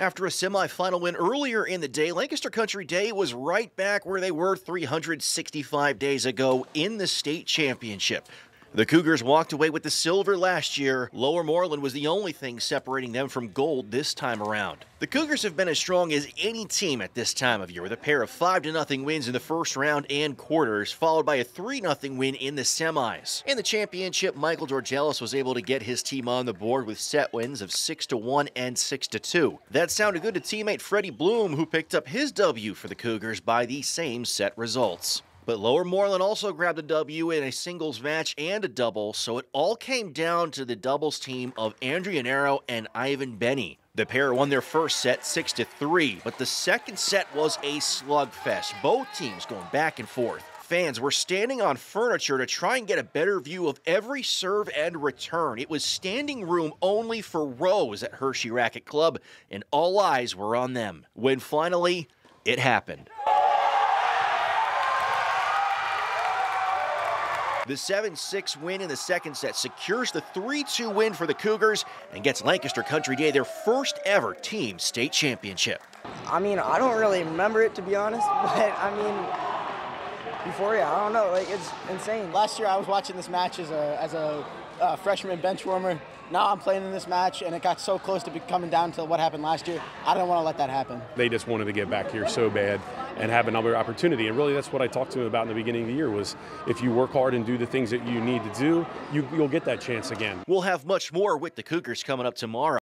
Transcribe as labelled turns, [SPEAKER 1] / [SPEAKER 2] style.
[SPEAKER 1] After a semifinal win earlier in the day, Lancaster Country Day was right back where they were 365 days ago in the state championship. The Cougars walked away with the silver last year. Lower Moreland was the only thing separating them from gold this time around. The Cougars have been as strong as any team at this time of year with a pair of 5 0 wins in the first round and quarters, followed by a 3 0 win in the semis. In the championship, Michael Georgelis was able to get his team on the board with set wins of 6 1 and 6 2. That sounded good to teammate Freddie Bloom, who picked up his W for the Cougars by the same set results. But Lower Moreland also grabbed a W in a singles match and a double, so it all came down to the doubles team of Andrea Nero and Ivan Benny. The pair won their first set 6 to 3, but the second set was a slugfest. Both teams going back and forth. Fans were standing on furniture to try and get a better view of every serve and return. It was standing room only for Rose at Hershey Racquet Club, and all eyes were on them. When finally, it happened. The 7 6 win in the second set secures the 3 2 win for the Cougars and gets Lancaster Country Day their first ever team state championship.
[SPEAKER 2] I mean, I don't really remember it to be honest, but I mean, euphoria, I don't know, like it's insane.
[SPEAKER 3] Last year I was watching this match as a, as a uh, freshman bench warmer. Now I'm playing in this match, and it got so close to be coming down to what happened last year. I don't want to let that happen.
[SPEAKER 4] They just wanted to get back here so bad and have another opportunity. And really, that's what I talked to them about in the beginning of the year was if you work hard and do the things that you need to do, you, you'll get that chance again.
[SPEAKER 1] We'll have much more with the Cougars coming up tomorrow.